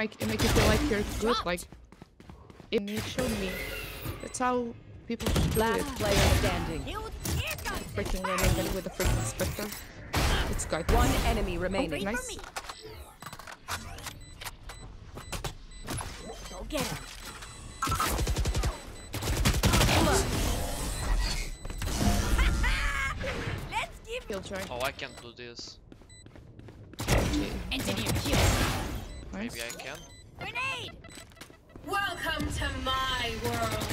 make make you feel like you're good. Like, it you showed me. That's how people should do it. Last player standing. Freaking running with the freaking spectre. It's good. One enemy remaining. Nice. Go get him. Let's give Killjoy. Oh, I can't do this. engineer here. Nice. Maybe I can. Grenade. Welcome to my world.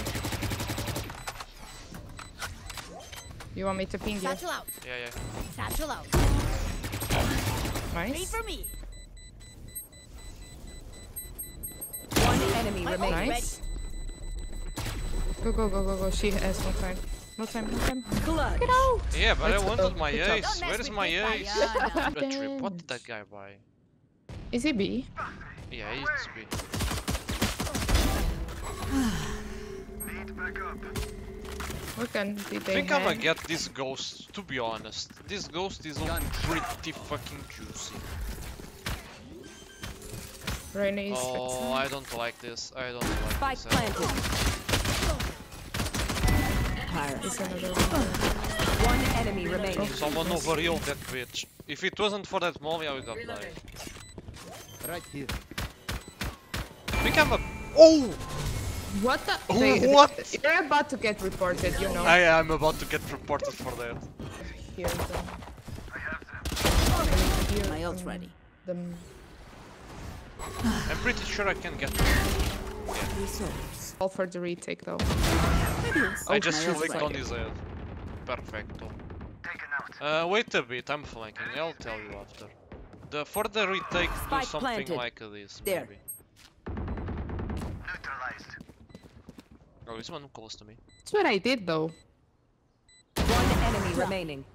You want me to ping you? Satchel out. Yeah, yeah. Satchel out. Ready Nice. for me. One enemy remains. Nice. Go, go, go, go, go. She has no time. No time, no time. Clutch. Get out! Yeah, but Let's I go. wanted my ace. Where is my me, ace? Diana. A trip. What did that guy buy? Is he B? Yeah, he used to be. What can be I think I'ma get this ghost, to be honest. This ghost is all pretty fucking juicy. Reyna is Oh, I don't like this. I don't like Spike this. at all. planted. is another one. One enemy remaining. Someone overhealed that bitch. If it wasn't for that molly, I would have died. Right here. I think I'm a. Oh! What the? Oh, they- what? You're about to get reported, you know. I am about to get reported for that. Hear them. Hear My ult's ready. Them. I'm pretty sure I can get. Resource. All for the retake though. I just my ult's flicked on his head. Perfecto. Uh, wait a bit, I'm flanking. I'll tell you after. The further the retake, do Spike something planted. like this. There. Maybe. Oh, is one close to me? That's what I did though. One enemy remaining.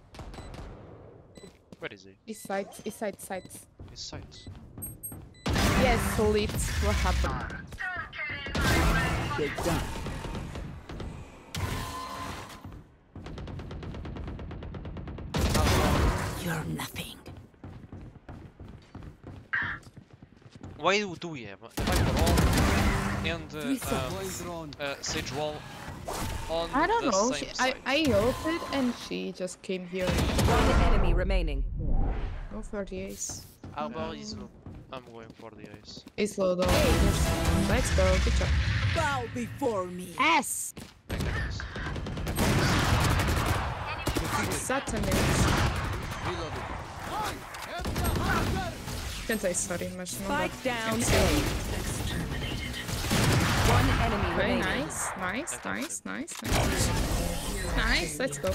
Where is he? East side, east side, sides. His sights. Yes, solid. What happened? Good done. You're nothing. Why do we have a Viper wall and uh, um, uh, Sage wall on I don't the know. same She, I side? I ulted and she just came here. One enemy remaining. Go for the ace. How about is low? I'm going for the ace. Ace low though. Let's go. Good job. Bow before me. S. I got this. Satan is. Reloaded. Tentei, sorry, mas não dá. Spike down enemy Very remaining. nice, nice, I nice, can nice, nice. Nice, let's go.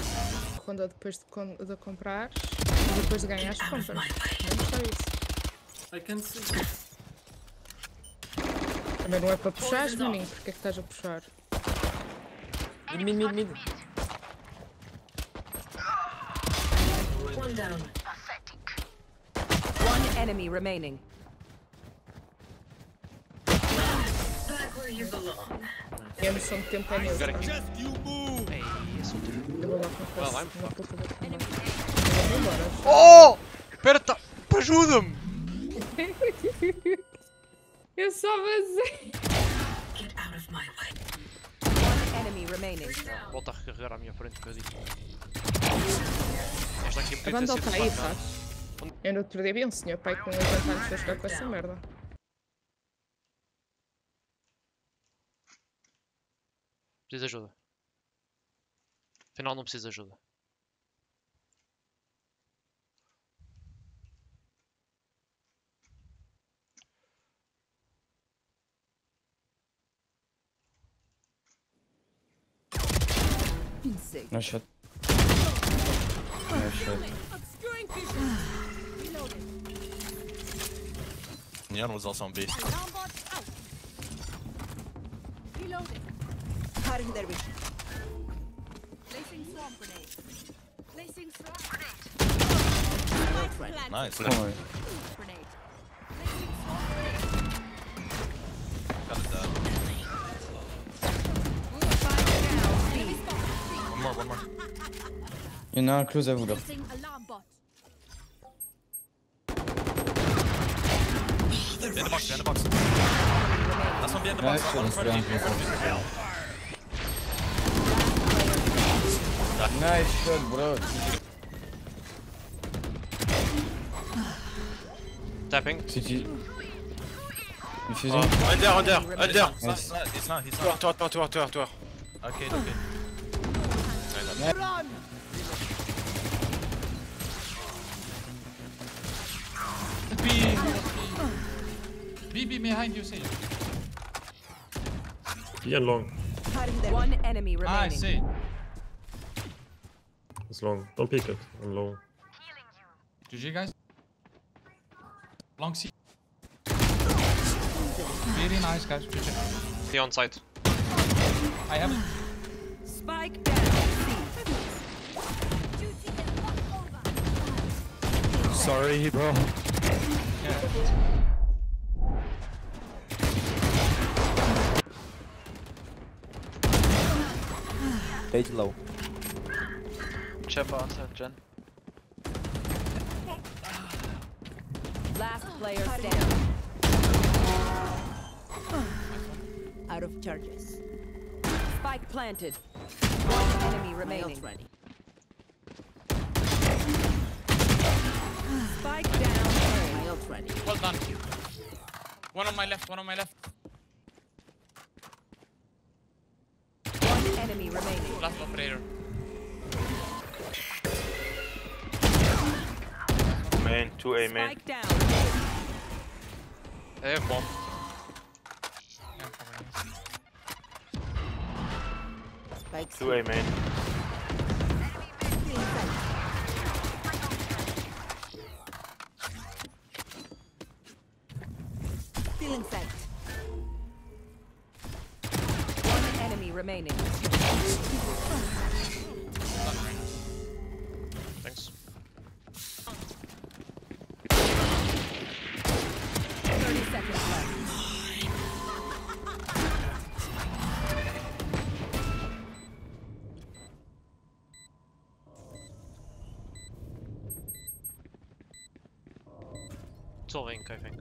Quando depois de, de comprar e depois de ganhar, compras. Vamos só isso. I can see. Também não é para puxar, maninho. Porquê é que estás a puxar? Mid, mid, mid, mid. One enemy remaining. Tempo é Oh! Espera, tá... ajuda-me! Eu só vazei. Volta a recarregar à minha frente, que eu disse. Esta aqui é um bocadinho. Levanta. Eu no outro dia vi um senhor pai com 80 anos a jogar com essa merda. Precisa de ajuda. Afinal, não precisa de ajuda. No shot. No shot. Neon was also on B. Alarm bot out. Reloaded. Cutting their vision. Placing swarm grenade. Placing swarm grenade. Spike planted. Nice. Grenade. Placing swarm grenade. Got it done. One more, one more. Il y en a un close à vous là. Placing alarm bot. In the box, in the box. Last one behind the box. Nice, One in front of you. nice, In front of you. Nice shot, bro. Tapping. CT. Oh, Diffusing. Under, under, under. It's not, it's not, it's not, he's not. Tour, tour, tour, tour, tour. Okay, okay. B, B behind you, see. B and long. One enemy Ah, I see. It's long. Don't peek it. I'm low. GG, guys. Long C. Very nice, guys. GG. The on site. I have it. Spike down. Sorry, bro. Page low. Chamber outside, Jen. Last player standing. Out of charges. Spike planted. One enemy remaining. ready. Spike down. A. Ready. Well done. One on my left, one on my left. One enemy remaining. Last operator. Main, 2A main. Spike down. I have bomb. Yeah. Spike 2A main. Feeling sight. One enemy remaining. It's all ink, I think.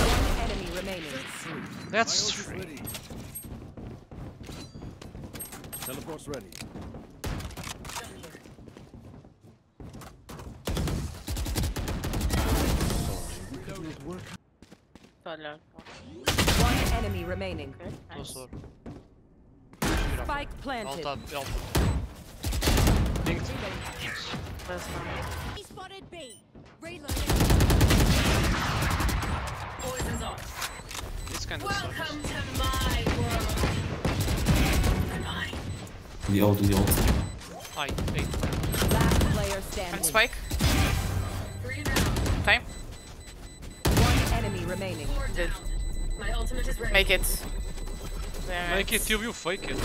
One enemy remaining. That's three. Teleport's ready. One enemy remaining. Close door. Spike planted. Alt tab, alt. Dinked. He spotted B. Reloading. Poison's off. This kind of sucks. Welcome to my world. Goodbye. The old, the old. Hi, eight. Last player standing. Spike. Three down. Time. One enemy remaining. Four My ultimate is ready. Make it. Very Make nice. it, you, you fake it.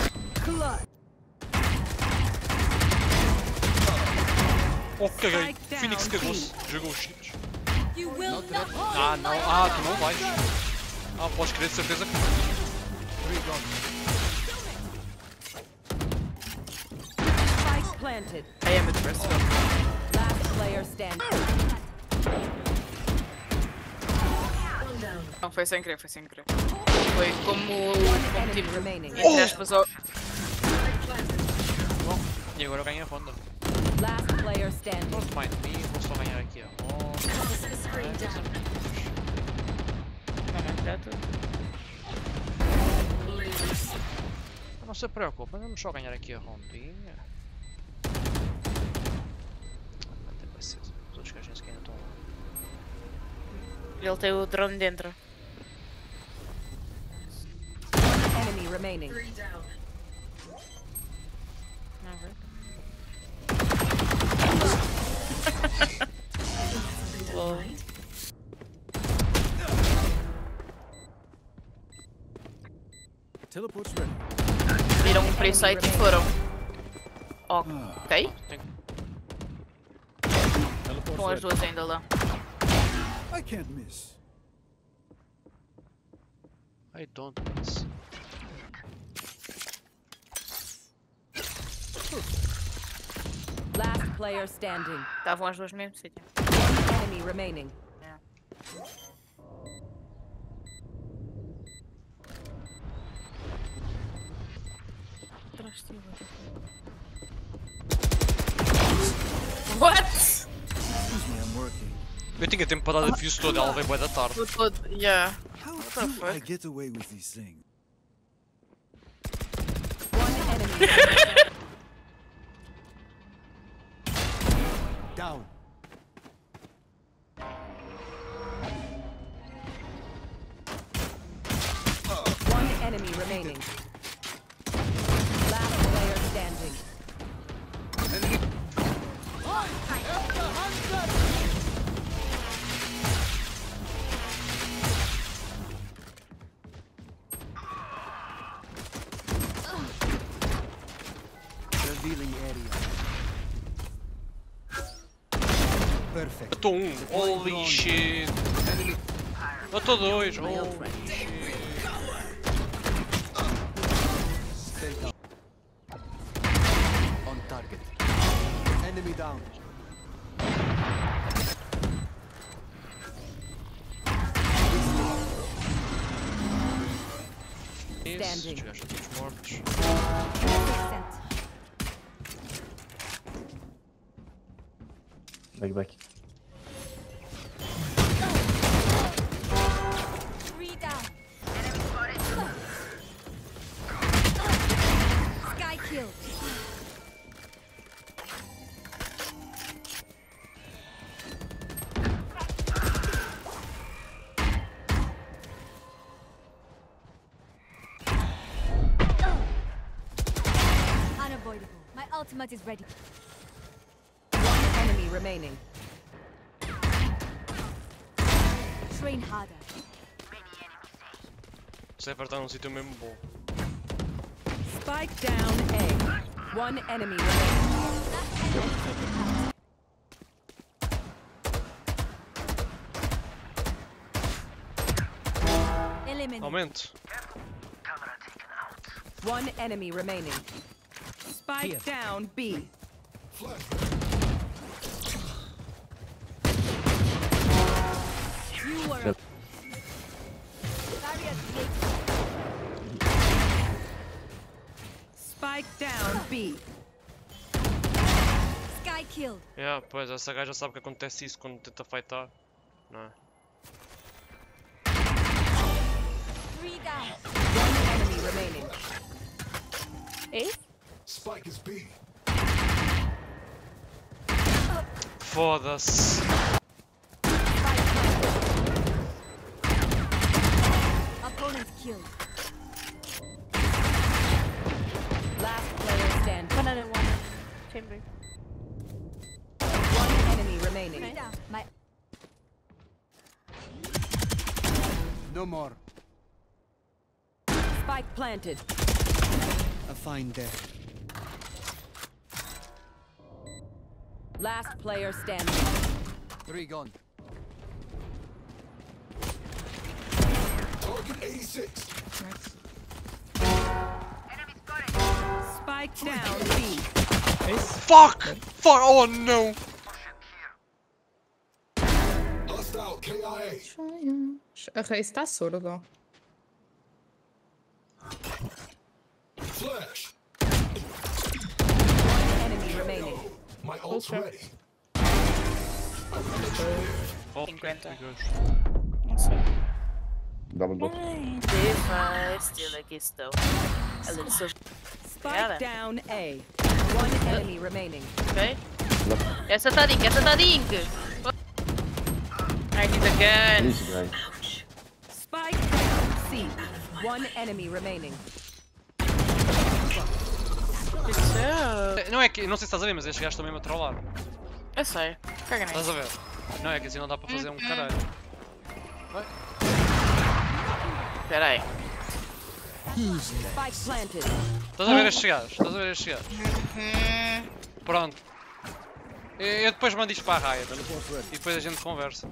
Oh, caguei. Phoenix B. cagou-se. Jogou os cheats. You will not. Ah, não. Ah, tu não vais. Ah, podes crer de certeza que não. Spike planted. I am at first. Last player standing. Não, foi sem querer, foi sem querer. Foi como, enemy tipo, entre aspas, ó. E agora ganha a ronda. Last player standing. Don't mind me, vou só ganhar aqui a ronda. Não se preocupe, vamos só ganhar aqui a rondinha. Até ser. Os outros gajos nem sequer ainda estão lá. Ele tem o drone dentro. Enemy remaining. Lol. Viram um pre-site e foram. Ok. Teleport's Com as duas ainda lá. I can't miss. I don't miss. Last player standing. Tá, vamos dois mesmo sítio. Enemy remaining. What? Eu tinha tempo para dar defuse todo, ela veio bué da tarde. Tô todo. Yeah. How What the do I fuck? get away with these things? One enemy. Down. One enemy remaining. Matou um, holy shit. Matou dois, holy shit. On target. Enemy down. Os gajos todos mortos. Back, back. Sky. Unavoidable. My ultimate is ready. One enemy remaining. Train harder. Cypher está num sítio mesmo bom. Spike down A. One enemy remaining. Eliminate. Aumente. One enemy remaining. Spike down B. You Yeah, pois, essa gaja sabe que acontece isso quando tenta fightar. Não é? Foda-se. Opponent killed. Standing. Banana one. Chamber. One enemy remaining. Three down. My No more. Spike planted. A fine death. Last player standing. Three gone. Target Nice. Spike down B. Fuck! Fuck! Oh no! A Raze está surdo. Enemy remaining. Ultra. Oh, 50. que gosto. Não sei. Double door. Device, still aqui estou. A little so Spike down A. One enemy remaining. ok? Essa tá dink, essa tá dink! I need a gun! Spike down C. One enemy remaining. Não é que, não sei se estás a ver, mas estes gajos estão mesmo a trollar. Eu sei. Caga Estás a nisso. ver? Não é que assim não dá para fazer um caralho. Espera aí. Estás a ver as chegadas? Estás a ver estes gajos? Pronto. Eu, depois mando isto para a raia. E depois a gente conversa.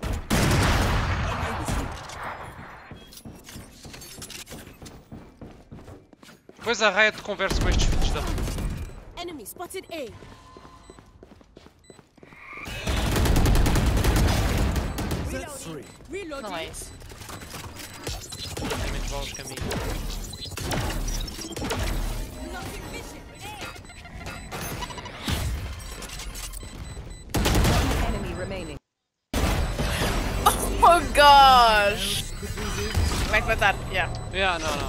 Depois a raia te conversa com estes filhos da puta. Não é isso. Tem menos caminhos. Remaining. Oh my gosh! Vai that, yeah. Yeah, no, não.